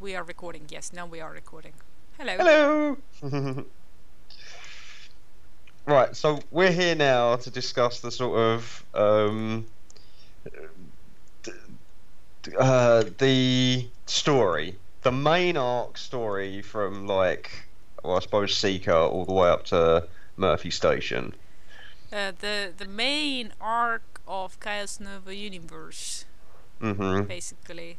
we are recording. Yes, now we are recording. Hello. Hello. right, so we're here now to discuss the sort of um, uh, the story, the main arc story from like, well, I suppose Seeker all the way up to Murphy Station. Uh, the the main arc of Chaos Nova universe, mm-hmm. basically,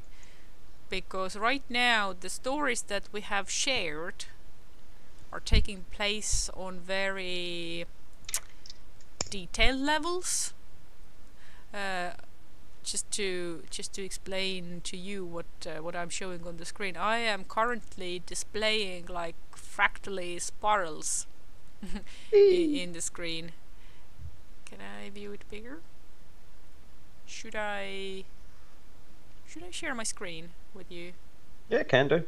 because right now the stories that we have shared are taking place on very detailed levels. Uh, just to just to explain to you what uh, what I'm showing on the screen, I am currently displaying like fractally spirals i- in the screen. Can I view it bigger? Should I should I share my screen with you? Yeah, can do.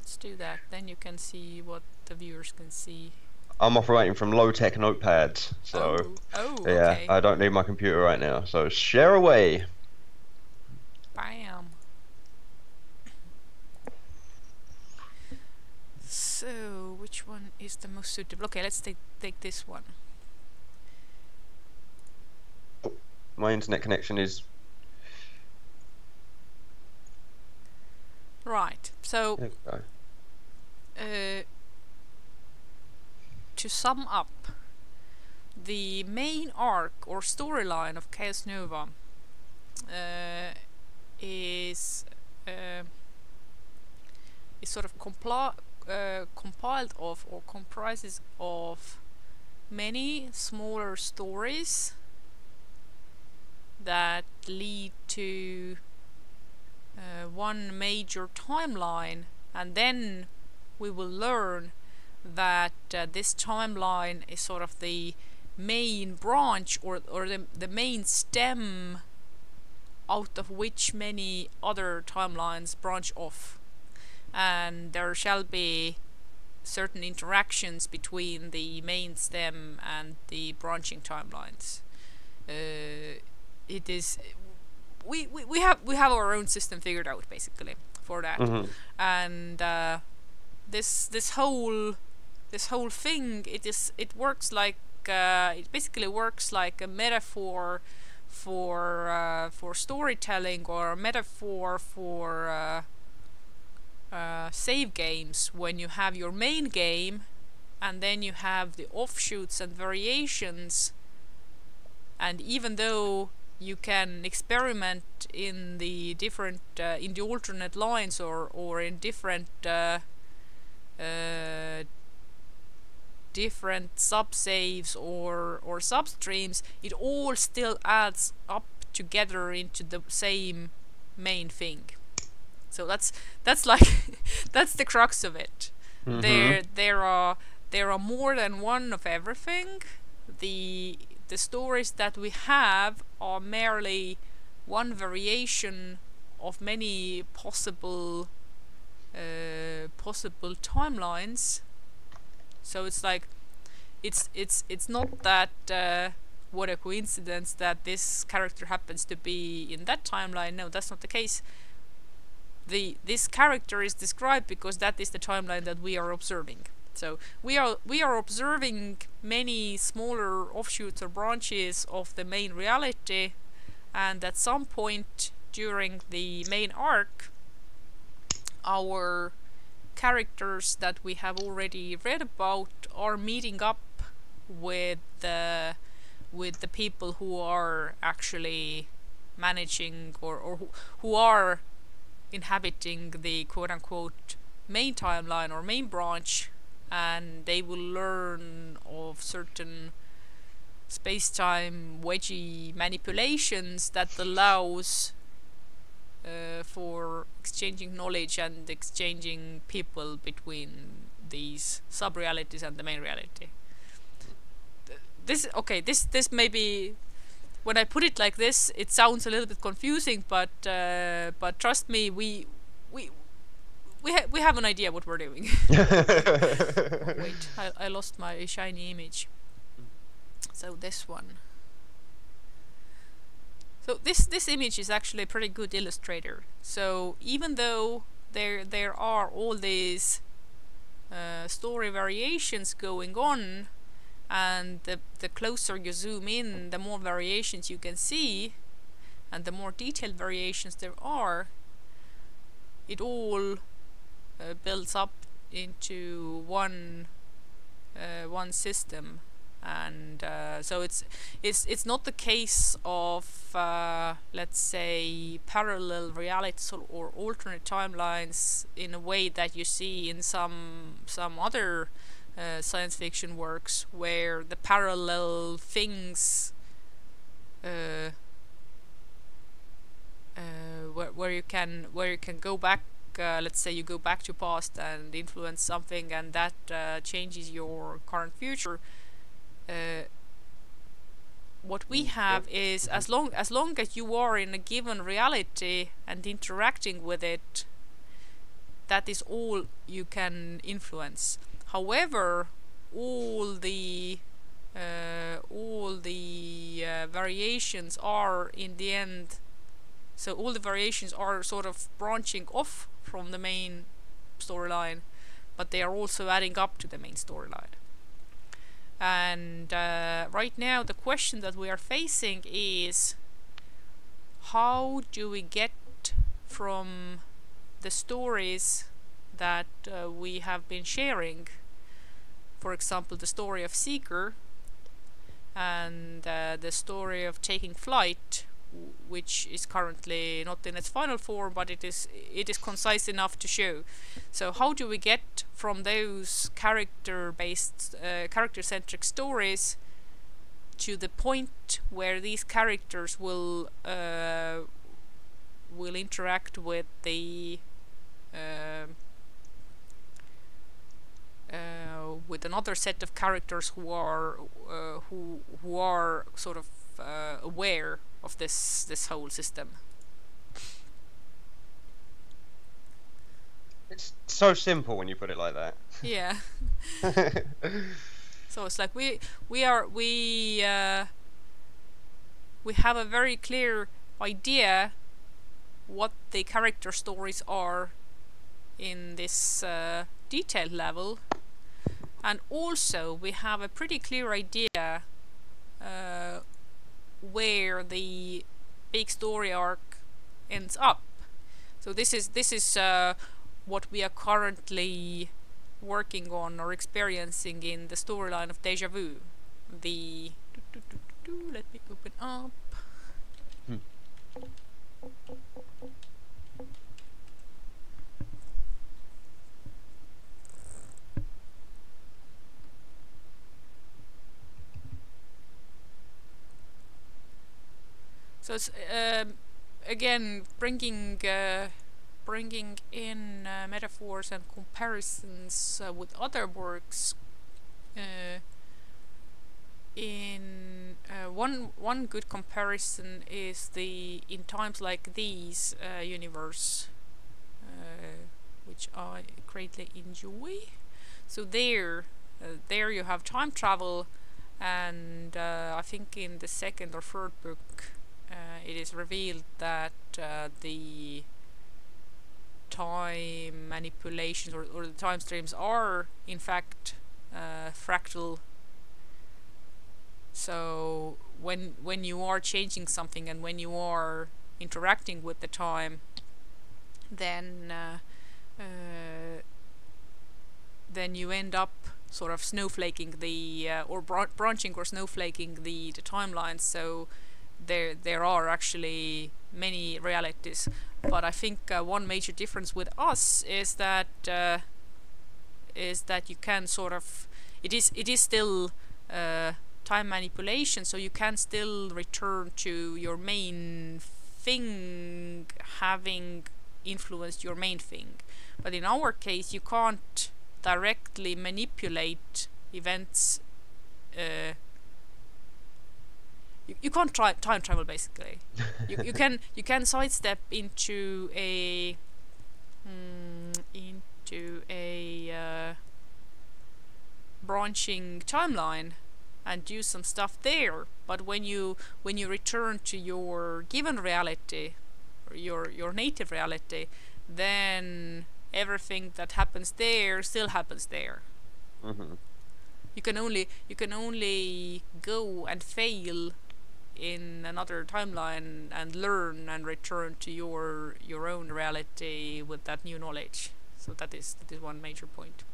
Let's do that. Then you can see what the viewers can see. I'm operating from low tech notepads, so oh, oh yeah, okay. I don't need my computer right now. So share away. Bam. So, which one is the most suitable? Okay, let's take take this one. My internet connection is. Right. So, There we go. uh, to sum up, the main arc or storyline of Chaos Nova uh, is uh, is sort of compli- uh, compiled of or comprises of many smaller stories that lead to uh, one major timeline and then we will learn that uh, this timeline is sort of the main branch or, or the, the main stem out of which many other timelines branch off. And there shall be certain interactions between the main stem and the branching timelines. Uh, it is we, we, we have we have our own system figured out basically for that Mhm. and uh, this this whole this whole thing it is it works like uh, it basically works like a metaphor for uh, for storytelling or a metaphor for uh, uh, save games when you have your main game and then you have the offshoots and variations and even though you can experiment in the different uh, in the alternate lines or or in different uh, uh, different subsaves or or substreams it all still adds up together into the same main thing. So that's that's like that's the crux of it. Mhm. there there are there are more than one of everything. The the stories that we have are merely one variation of many possible uh, possible timelines. So it's like it's it's it's not that uh, what a coincidence that this character happens to be in that timeline. No that's not the case. The this character is described because that is the timeline that we are observing so we are we are observing many smaller offshoots or branches of the main reality. And at some point during the main arc our characters that we have already read about are meeting up with the with the people who are actually managing or, or who, who are inhabiting the quote unquote main timeline or main branch and they will learn of certain space-time wedgie manipulations that allows uh, for exchanging knowledge and exchanging people between these sub-realities and the main reality. Th- This okay. This this may be when I put it like this, it sounds a little bit confusing, but uh, but trust me, we we we ha- we have an idea what we're doing. Oh, wait, I, I lost my shiny image. So this one. So this this image is actually a pretty good illustrator. So even though there there are all these uh, story variations going on and the, the closer you zoom in the more variations you can see and the more detailed variations there are it all uh, builds up into one uh, one system. And uh, so it's it's it's not the case of uh, let's say parallel realities or, or, alternate timelines in a way that you see in some some other uh, science fiction works where the parallel things uh, uh, where, where you can where you can go back uh, let's say you go back to past and influence something and that uh, changes your current future uh, what we have is as long as long as you are in a given reality and interacting with it that is all you can influence. However all the uh, all the uh, variations are in the end so all the variations are sort of branching off from the main storyline, but they are also adding up to the main storyline. And uh, right now, the question that we are facing is how do we get from the stories that uh, we have been sharing, for example, the story of Seeker and uh, the story of Taking Flight, which is currently not in its final form, but it is it is concise enough to show. So how do we get from those character-based, uh, character-centric stories to the point where these characters will uh, will interact with the uh, uh, with another set of characters who are uh, who who are sort of uh, aware of this this whole system. It's so simple when you put it like that. Yeah. so it's like we we are we uh, we have a very clear idea what the character stories are in this uh, detailed level and also we have a pretty clear idea uh, where the big story arc ends up. So this is this is uh, what we are currently working on or experiencing in the storyline of Deja Vu. The let me open up. Hmm. So it's um, again bringing uh, bringing in uh, metaphors and comparisons uh, with other works. Uh, in uh, one one good comparison is the in times like these uh, universe, which I greatly enjoy. So there, there you have time travel, and I think in the second or third book it is revealed that uh, the time manipulations or, or the time streams are in fact uh, fractal. So when when you are changing something and when you are interacting with the time then uh, uh, then you end up sort of snowflaking the uh, or branching or snowflaking the the timelines so there there are actually many realities. But I think uh, one major difference with us is that uh, is that you can sort of it is it is still uh, time manipulation so you can still return to your main thing having influenced your main thing. But in our case you can't directly manipulate events uh, you, you can't try time travel basically. you, you can you can sidestep into a mm, into a uh, branching timeline and do some stuff there. But when you when you return to your given reality, or your your native reality, then everything that happens there still happens there. hmm You can only you can only go and fail in another timeline and learn and return to your your own reality with that new knowledge. So that is that is one major point.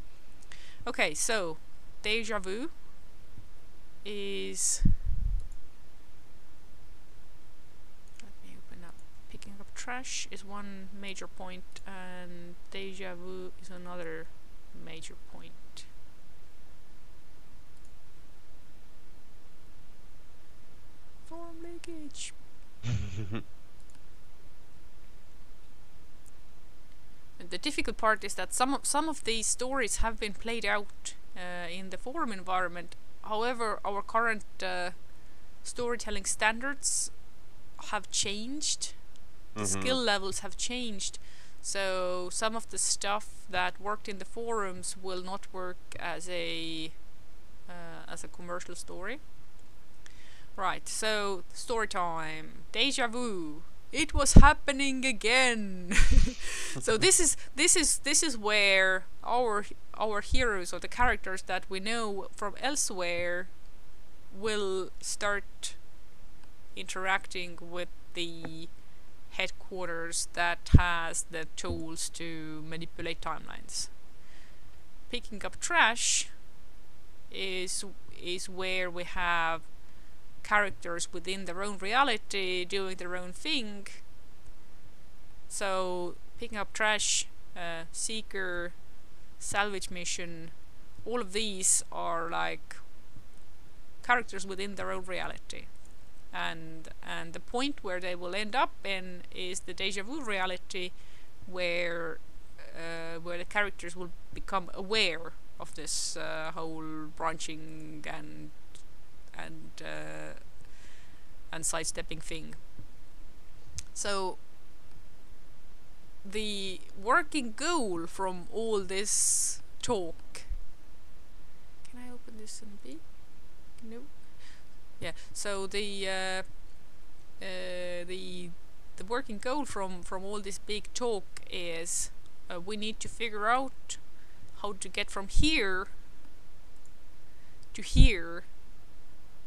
Okay, so deja vu is let me open up picking up trash is one major point and deja vu is another major point. Leakage. The difficult part is that some of some of these stories have been played out uh, in the forum environment. However, our current uh, storytelling standards have changed. The Mhm. skill levels have changed. So some of the stuff that worked in the forums will not work as a uh, as a commercial story. Right. So story time. Deja vu. It was happening again. so this is this is this is where our our heroes or the characters that we know from elsewhere will start interacting with the headquarters that has the tools to manipulate timelines. Picking up trash is is where we have characters within their own reality doing their own thing. So picking up trash, uh, seeker, salvage mission, all of these are like characters within their own reality. And and the point where they will end up in is the deja vu reality where uh, where the characters will become aware of this uh, whole branching and and uh, and sidestepping thing. So the working goal from all this talk. Can I open this in big? No. Yeah. So the uh, uh, the the working goal from from all this big talk is uh, we need to figure out how to get from here to here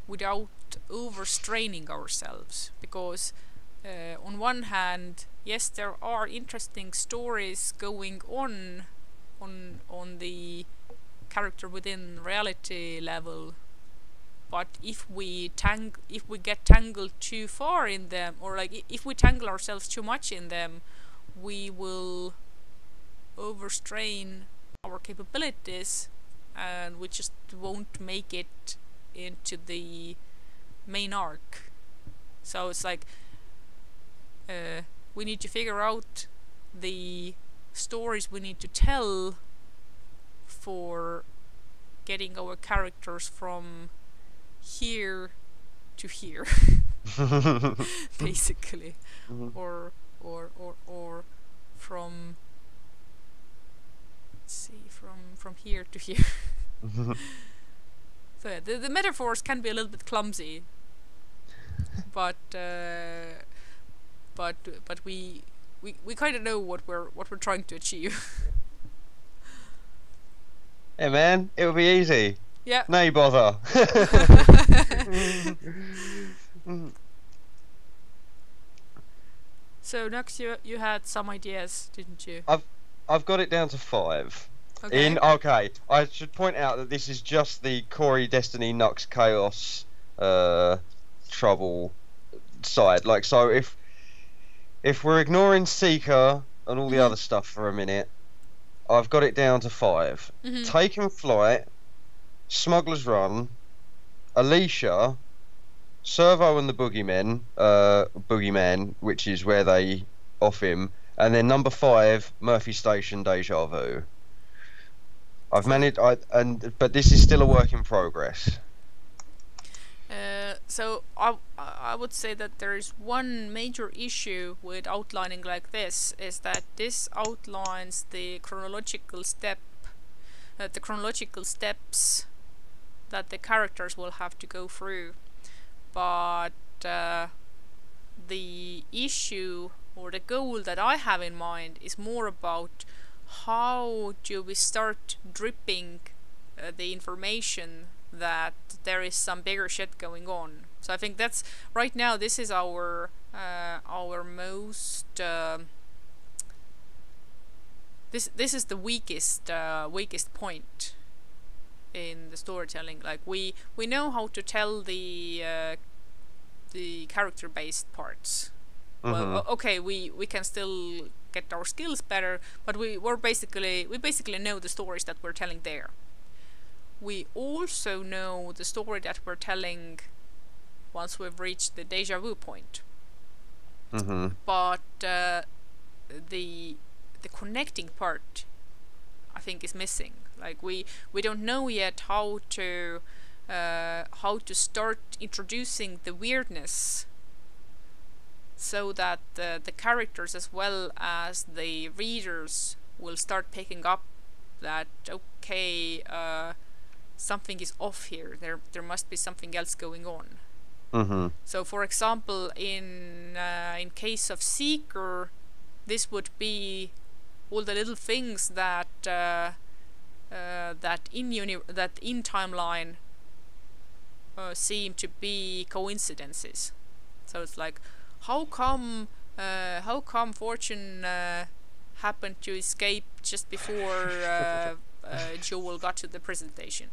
without overstraining ourselves because uh, on one hand yes there are interesting stories going on on on the character within reality level but if we tang if we get tangled too far in them or like if we tangle ourselves too much in them we will overstrain our capabilities and we just won't make it into the main arc. So it's like uh, we need to figure out the stories we need to tell for getting our characters from here to here, basically, Mhm. or or or or from let's see from from here to here. So yeah, the, the metaphors can be a little bit clumsy, but uh, but but we we, we kind of know what we're what we're trying to achieve. hey man, it'll be easy. yeah. No bother. So next you you had some ideas, didn't you? I've got it down to five. Okay. In okay, I should point out that this is just the Corey Destiny Nux Chaos uh, trouble side. Like so, if if we're ignoring Seeker and all the Mhm. other stuff for a minute, I've got it down to five. Mhm. Taking Flight, Smuggler's Run, Alicia, Servo and the Boogeymen, uh, Boogeyman, which is where they off him, and then number five, Murphy Station Deja Vu. I've managed, I and but this is still a work in progress. Uh, so I I would say that there is one major issue with outlining like this is that this outlines the chronological step, uh, the chronological steps that the characters will have to go through, but uh, the issue or the goal that I have in mind is more about how do we start dripping uh, the information that there is some bigger shit going on. So I think that's right now. This is our uh, our most uh, this this is the weakest uh, weakest point in the storytelling. Like we we know how to tell the uh, the character based parts. Well, Mhm. okay, we we can still get our skills better, but we we're basically we basically know the stories that we're telling there. We also know the story that we're telling once we've reached the deja vu point hmm but uh, the the connecting part I think is missing. Like we we don't know yet how to uh, how to start introducing the weirdness so that the, the characters as well as the readers will start picking up that okay uh, something is off here. There there must be something else going on. Hmm so, for example, in uh, in case of Seeker, this would be all the little things that uh, uh, that in uni- that in timeline uh, seem to be coincidences. So it's like, how come uh, how come Fortune uh, happened to escape just before uh, uh, Jewel got to the presentation?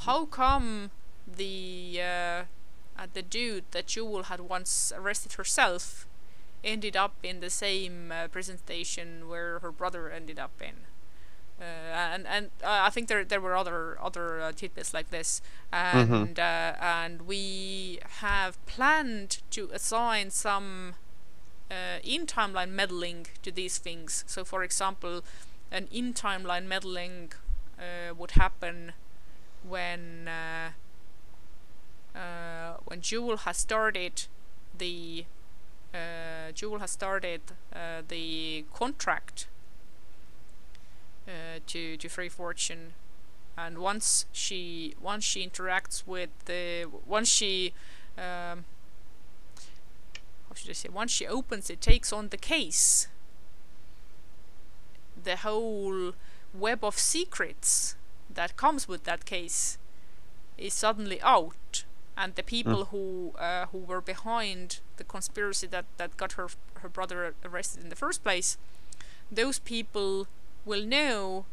How come the uh, uh, the dude that Jewel had once arrested herself ended up in the same prison station where her brother ended up in. Uh, and and uh, I think there there were other other uh, tidbits like this, and uh, and we have planned to assign some uh, in timeline meddling to these things. So, for example, an in timeline meddling uh, would happen when uh, uh, when Jewel has started the uh, Jewel has started uh, the contract uh, to to Free Fortune, and once she once she interacts with the once she um, how should I say once she opens it takes on the case the whole web of secrets that comes with that case is suddenly out. And the people who uh, who were behind the conspiracy that, that got her her brother arrested in the first place those people will know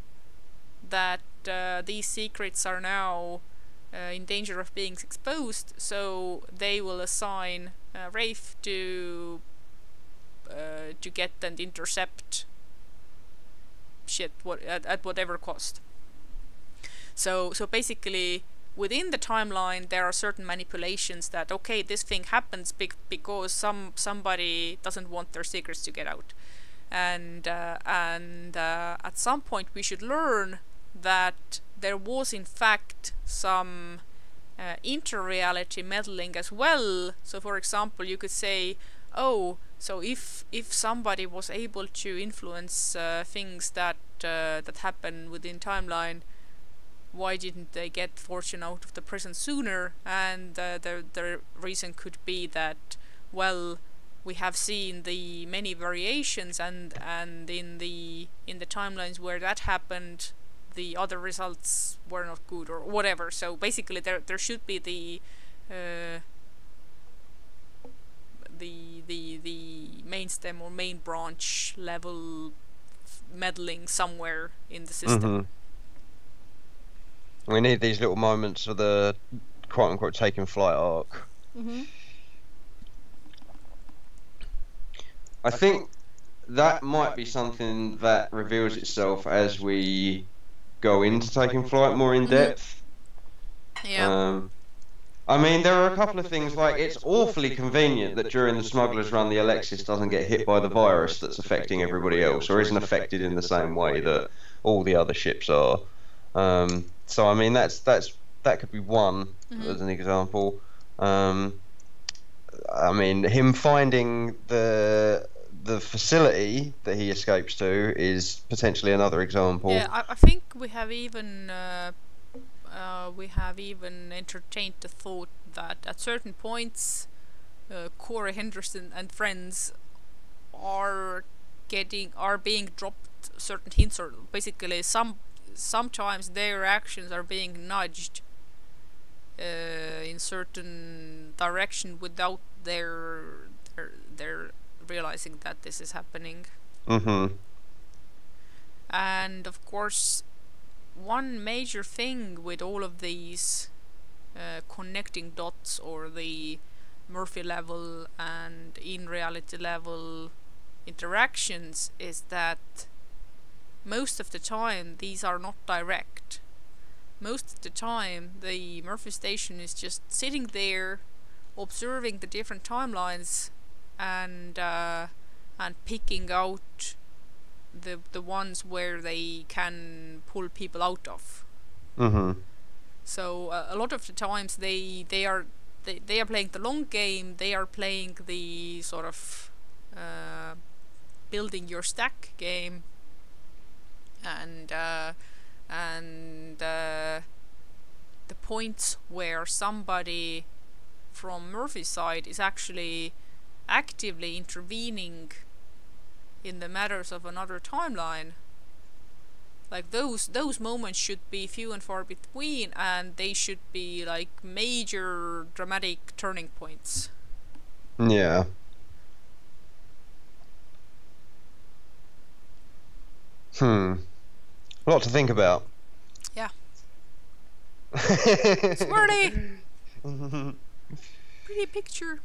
that uh, these secrets are now uh, in danger of being exposed so they will assign uh, Rafe to uh, to get and intercept shit what at, at whatever cost. So so basically within the timeline there are certain manipulations that okay this thing happens bec- because some somebody doesn't want their secrets to get out and uh, and uh, at some point we should learn that there was in fact some uh, inter-reality meddling as well so for example you could say oh so if if somebody was able to influence uh, things that uh, that happen within timeline why didn't they get Fortune out of the prison sooner? And uh, the the reason could be that, well, we have seen the many variations, and and in the in the timelines where that happened, the other results were not good or whatever. So basically, there there should be the. Uh, the the the main stem or main branch level meddling somewhere in the system. hmm We need these little moments of the quote unquote taking flight arc. Mm-hmm. I think that might be something that reveals itself as we go into taking flight more in depth. Yeah. Um, I mean, there are a couple of things like it's awfully convenient that during the smuggler's run, the Alexis doesn't get hit by the virus that's affecting everybody else, or isn't affected in the same way that all the other ships are. Um, so, I mean, that's that's that could be one Mhm. as an example. Um, I mean, him finding the the facility that he escapes to is potentially another example. Yeah, I, I think we have even uh, uh, we have even entertained the thought that at certain points, uh, Corey Henderson and friends are getting are being dropped certain hints or basically some sometimes their actions are being nudged uh, in certain direction without their their, their realizing that this is happening Mm-hmm. and of course one major thing with all of these uh, connecting dots or the Murphy level and in reality level interactions is that most of the time these are not direct. Most of the time the Murphy station is just sitting there observing the different timelines and uh, and picking out the the ones where they can pull people out of. Mm-hmm. So uh, a lot of the times they they are they, they are playing the long game. They are playing the sort of uh, building your stack game, and uh, and uh, the points where somebody from Murphy's side is actually actively intervening in the matters of another timeline like those those moments should be few and far between and they should be like major dramatic turning points Yeah. Hmm. A lot to think about. Yeah. Swirly! pretty picture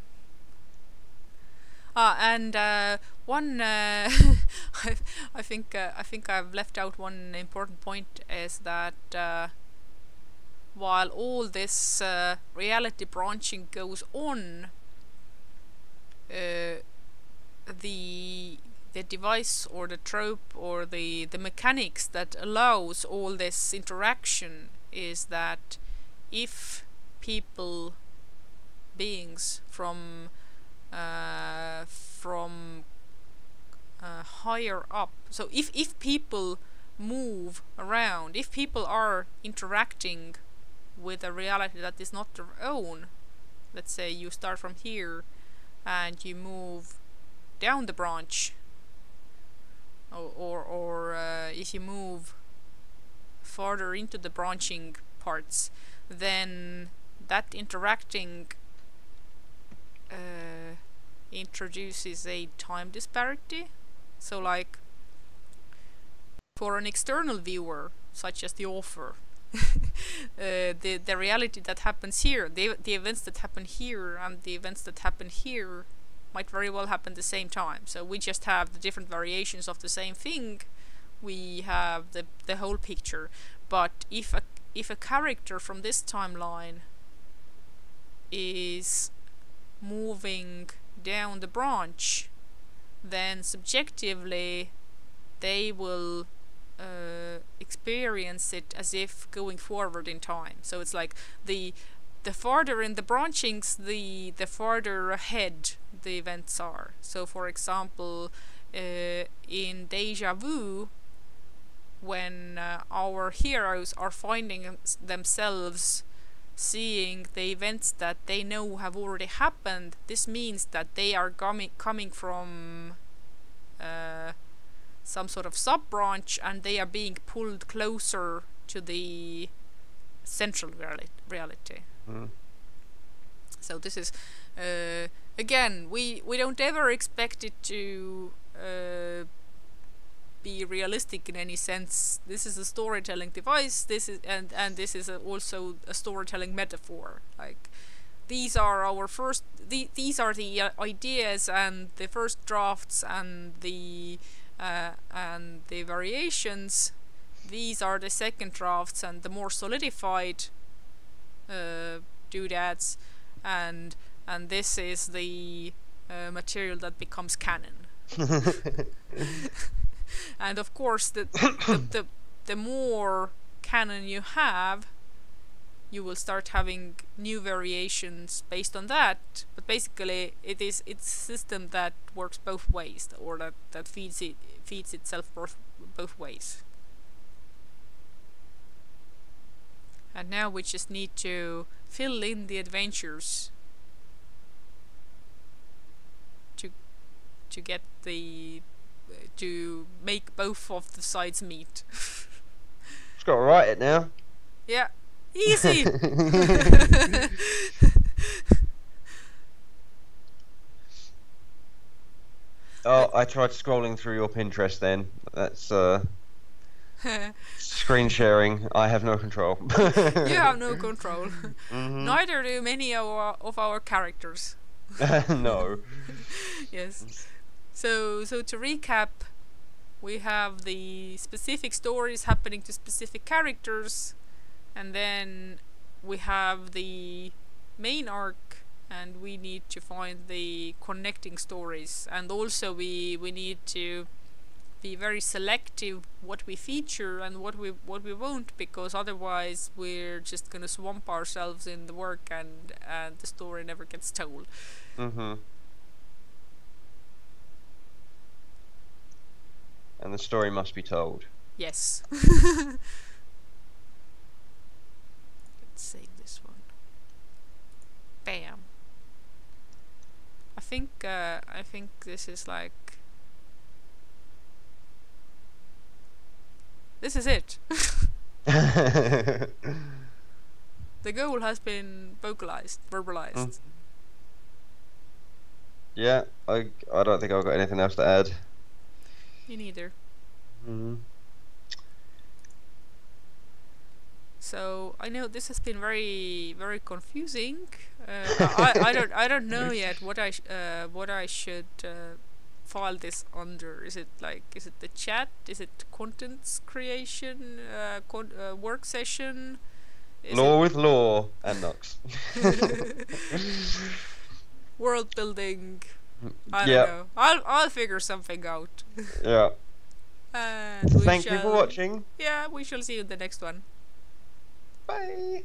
Ah, and uh, one uh, I, I think uh, I think I've left out one important point is that uh, while all this uh, reality branching goes on, uh, the the device or the trope or the the mechanics that allows all this interaction is that if people beings from uh, from uh, higher up. So if if people move around, if people are interacting with a reality that is not their own, let's say you start from here and you move down the branch, or or, uh, if you move farther into the branching parts, then that interacting uh, introduces a time disparity. So, like, for an external viewer, such as the author, uh, the the reality that happens here, the the events that happen here, and the events that happen here, might very well happen the same time. So we just have the different variations of the same thing. We have the the whole picture. But if a if a character from this timeline is moving down the branch, then subjectively they will uh, experience it as if going forward in time. So it's like the the farther in the branchings, the the farther ahead the events are. So, for example, uh, in Deja Vu, when uh, our heroes are finding themselves seeing the events that they know have already happened, this means that they are coming coming from uh, some sort of sub branch and they are being pulled closer to the central reali- reality. Mm. So this is uh, again we we don't ever expect it to uh, be realistic in any sense. This is a storytelling device. This is and and this is a, also a storytelling metaphor. Like these are our first. The, these are the uh, ideas and the first drafts and the uh, and the variations. These are the second drafts and the more solidified uh, doodads, and and this is the uh, material that becomes canon. and of course the, the, the the more canon you have you will start having new variations based on that. But basically it is it's a system that works both ways or that, that feeds it feeds itself both, both ways. And now we just need to fill in the adventures to get the to make both of the sides meet. Just got to write it now. yeah, easy. Oh, I tried scrolling through your Pinterest then. That's uh, screen sharing. I have no control. you have no control. Mhm. Neither do many of our, of our characters. no. yes. So so to recap, we have the specific stories happening to specific characters, and then we have the main arc, and we need to find the connecting stories, and also we we need to be very selective what we feature and what we what we won't because otherwise we're just gonna swamp ourselves in the work and and the story never gets told. Mhm. And the story must be told. Yes. Let's save this one. Bam. I think uh, I think this is like this is it. the goal has been vocalized, verbalized. Mm. yeah, I I don't think I've got anything else to add. Me neither. Mhm. So I know this has been very very confusing. Uh, I, I don't I don't know yet what I sh- uh, what I should uh, file this under. Is it like is it the chat? Is it contents creation? Uh, con- uh, work session? Is Law with law and Knox. it world building? I Yeah. don't know. I'll I'll figure something out. yeah. And Thank you for watching. Yeah, we shall see you in the next one. Bye.